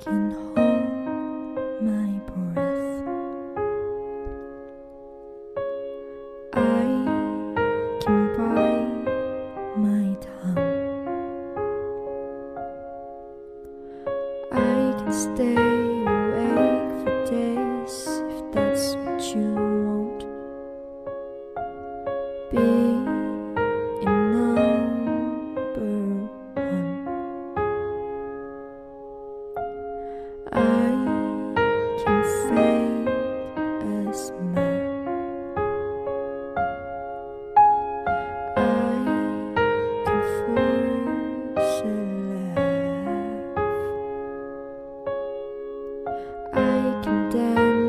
can hold.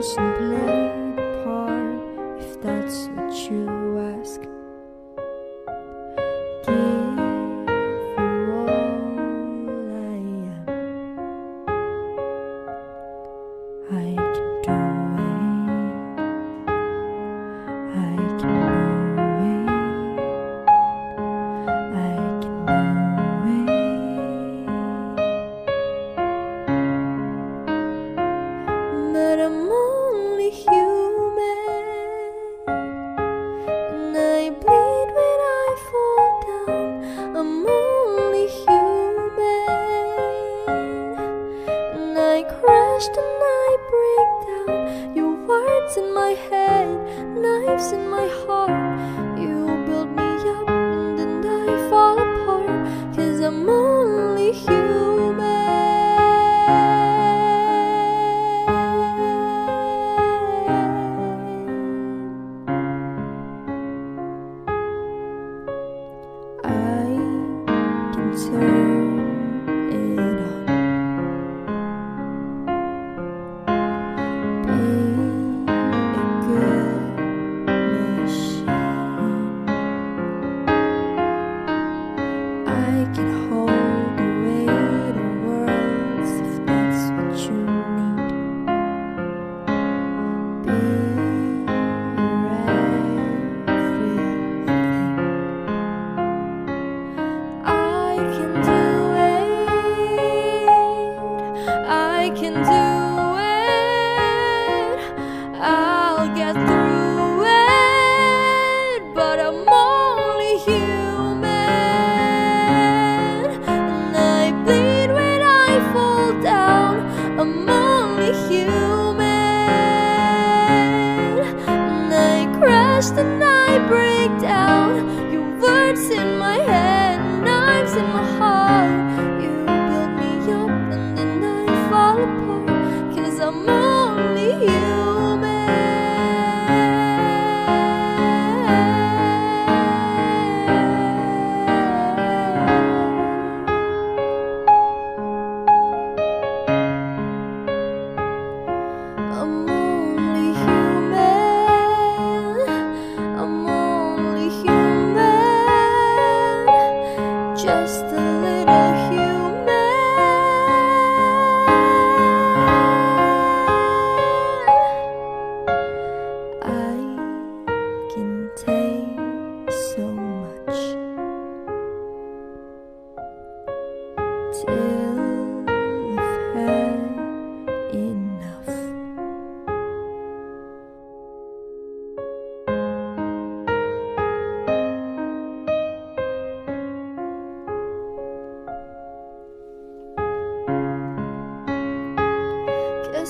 against lives in my heart.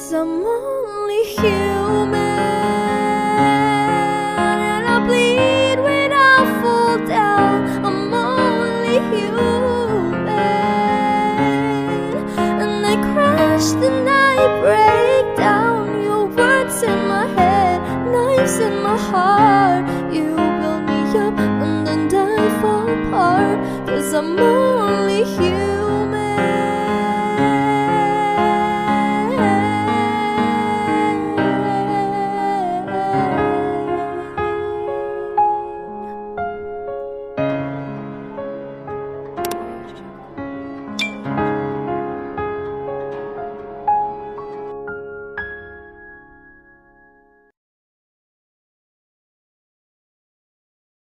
Cause I'm only human. And I bleed when I fall down I'm only human. And I crash and I break down Your words in my head, knives in my heart. You build me up and then I fall apart Cause I'm